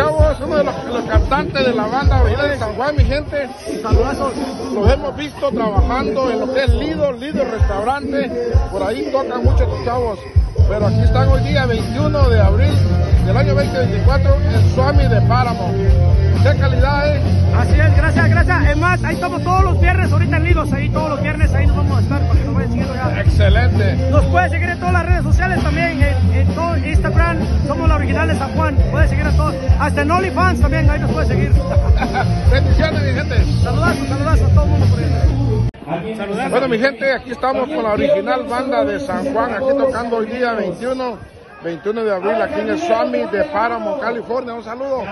chavos, uno de los, cantantes de la banda de San Juan, mi gente. Saludazos. Los hemos visto trabajando en lo que es Lido, Lido Restaurante. Por ahí tocan mucho los chavos. Pero aquí están hoy día, 21 de abril del año 2024, en Suami de Páramo. ¿Qué calidad es? Así es, gracias, gracias. Es más, ahí estamos todos los viernes, ahorita en Lidos, ahí todos los viernes, ahí nos vamos a estar para que nos vayan siguiendo ya. Excelente. Nos puedes seguir en todas las redes sociales también, en, en todo Instagram, somos la original de San Juan, puedes seguir a todos, hasta en OnlyFans también, ahí nos puedes seguir. Bendiciones, mi gente. Saludazos, saludazos a todo el mundo por ahí. Bueno, mi gente, aquí estamos con la original banda de San Juan, aquí tocando hoy día 21, 21 de abril, aquí en el Summit de Páramo, California. Un saludo,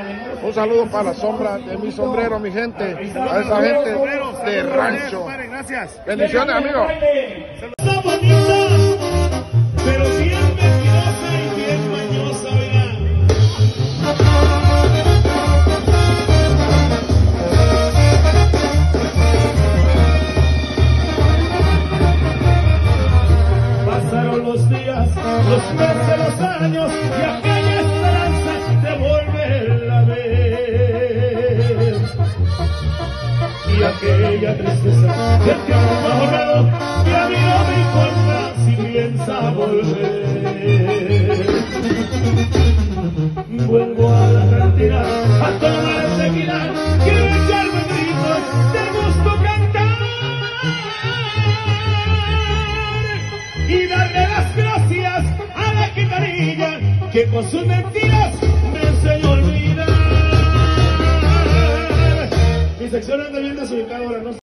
un saludo para la sombra de mi sombrero, mi gente, a esa gente de rancho. Gracias. Bendiciones, amigos. Está bonita, años y aquella esperanza de volverla a ver y aquella tristeza del que ha borrado y a mí no me importa si piensa volver. Vuelvo a la cantina a tomar tequila, quiero echarme gritos de gusto cantar y darle las gracias que con sus mentiras me enseñó a olvidar. Mi sección anda bien desubicada ahora, no sé.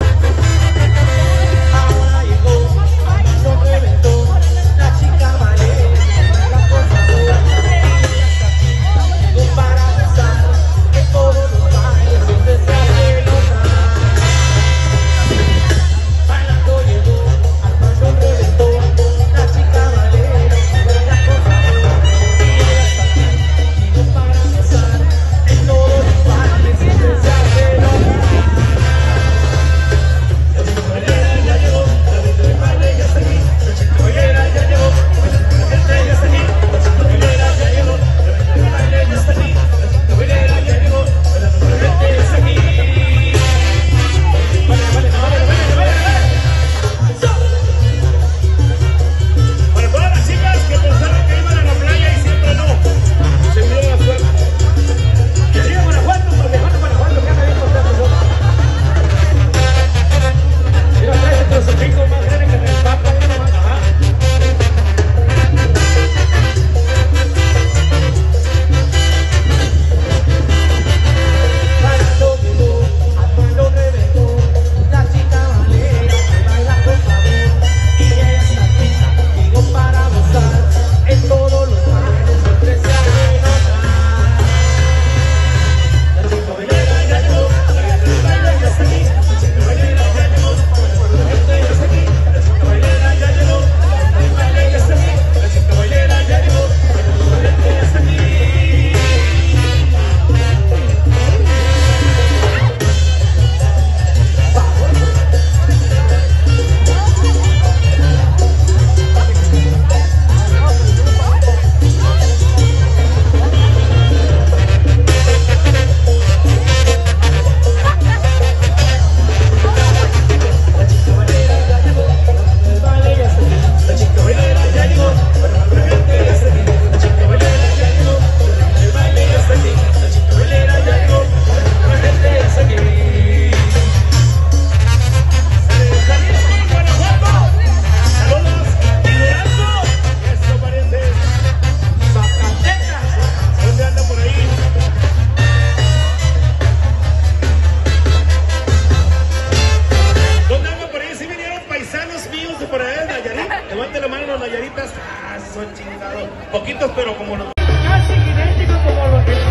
Poquitos, pero como los... Casi idéntico como los,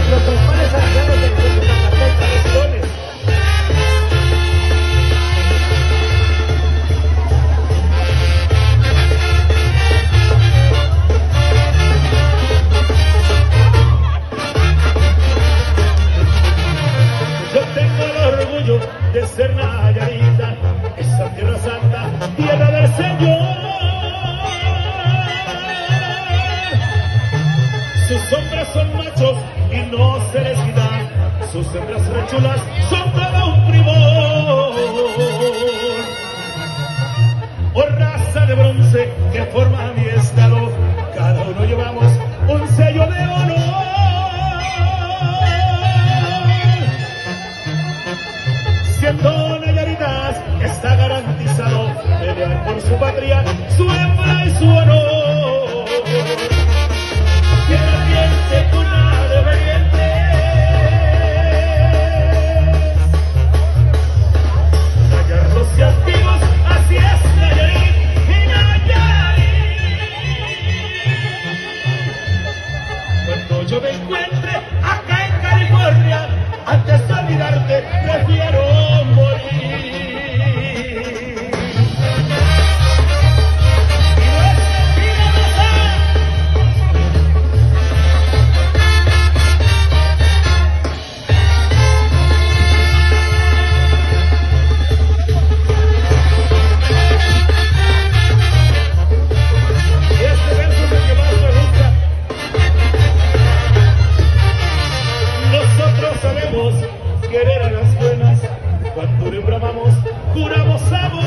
sus hembras rechulas son todo un primor. O oh, raza de bronce que forma mi estado, cada uno llevamos un sello de honor. Siendo Nayaritas está garantizado pelear por su patria, su querer a las buenas, cuando le bramamos, juramos amor.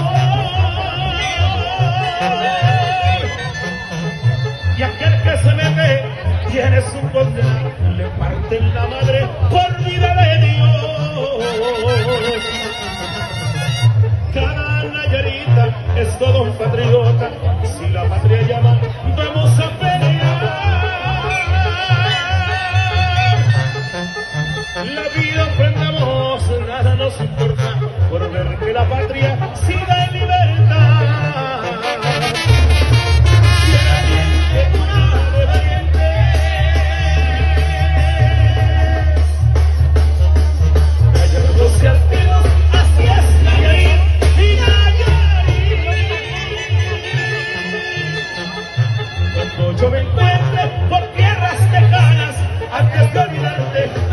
Y aquel que se me ve tiene su condena, le parten la madre por vida de Dios. Cada nayarita es todo un patriota, si la patria llama, Patria, siga la libertad. Allá viene el coronado viento. Ayer no se alpió, así es la lluvia y la lluvia. Donde yo me encuentre, por tierras lejanas, hasta mi norte.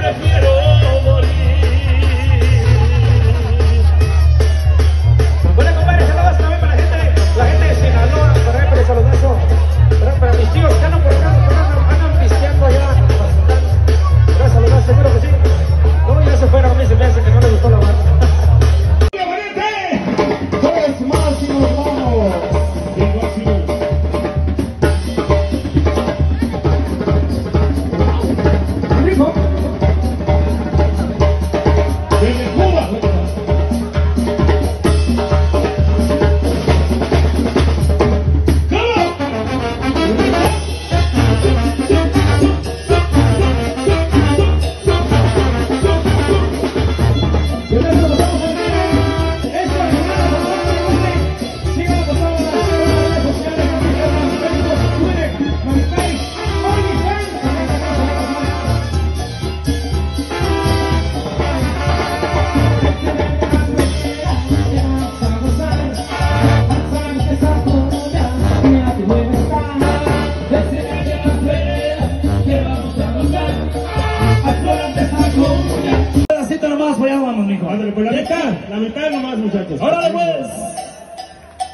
Deus.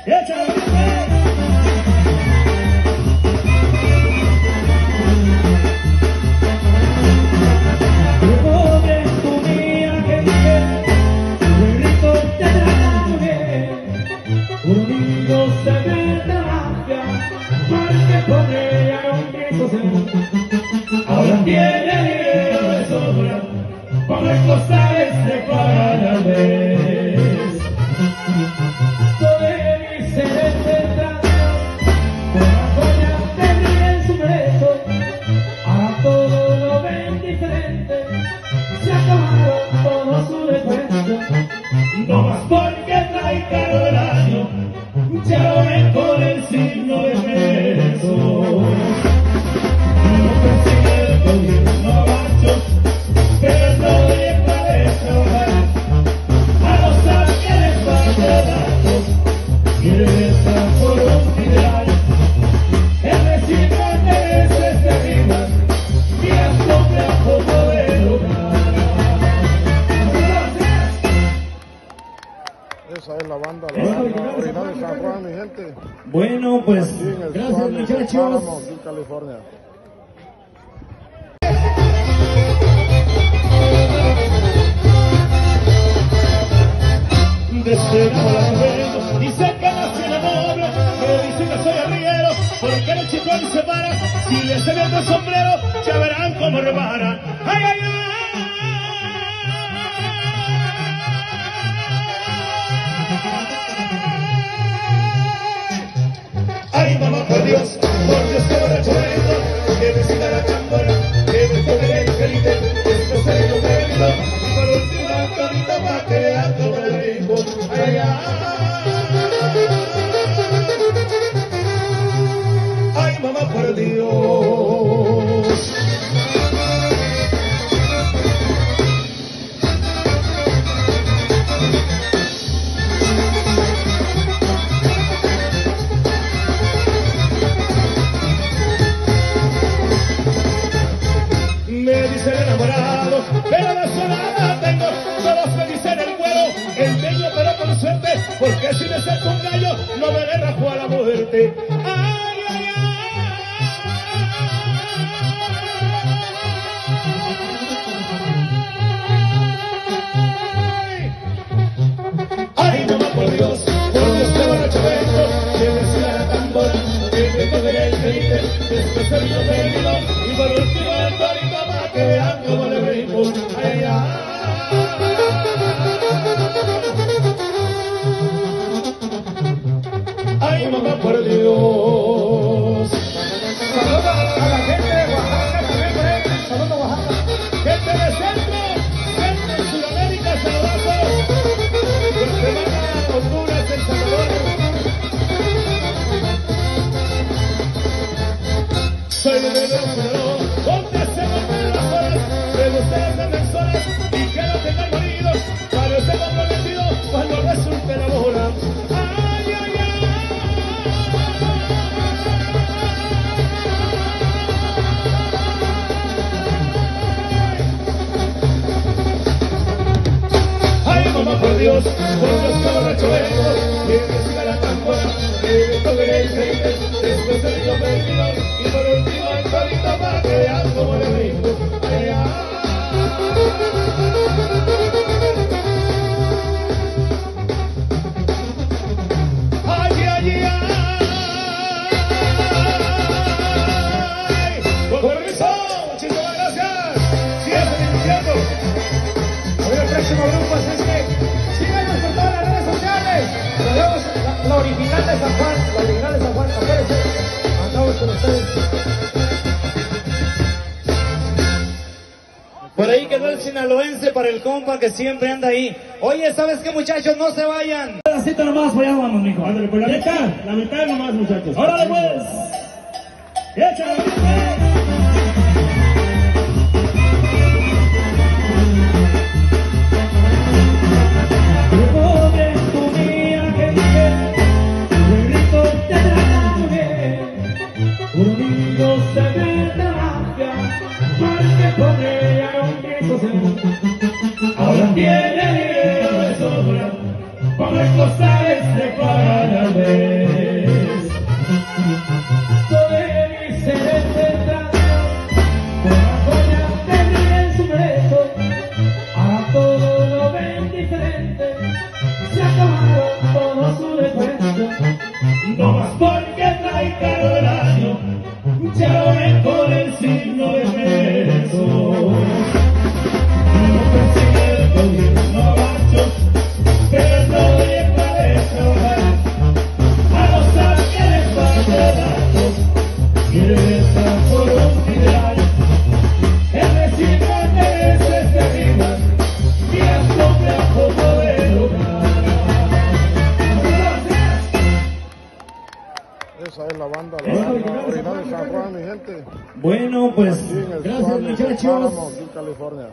Eita, muchachos. California. Despegamos las manos y sacan hacia la dicen que soy arriero, porque el chico se para. Si les se el sombrero, ya verán cómo repara. Ay, ay! Que me siga vino perdido, y por último el torito le brinco. Ay, ay. Mamá, por Dios. Saludos a la gente de Oaxaca también. Saludos Oaxaca. Gente de centro, gente de Sudamérica, Salvador. Dios, Dios que borracho vengo, que me siga la tambora, que toque el aceite, después el niño perdido, y por último el torito para que cómo le brinco. Ay, ay, ay. Con muchísimas gracias. Hoy el próximo grupo es este. Original de San Juan. La original de San Juan. Acuérdense. Andamos con ustedes. Por ahí quedó el sinaloense para el compa que siempre anda ahí. Oye, ¿sabes qué muchachos? No se vayan. Un pedacito nomás, pues ya vamos, mijo. Ándale, pues la mitad, la mitad nomás, muchachos. ¡Órale, pues! ¡Échale, Ramos, de California.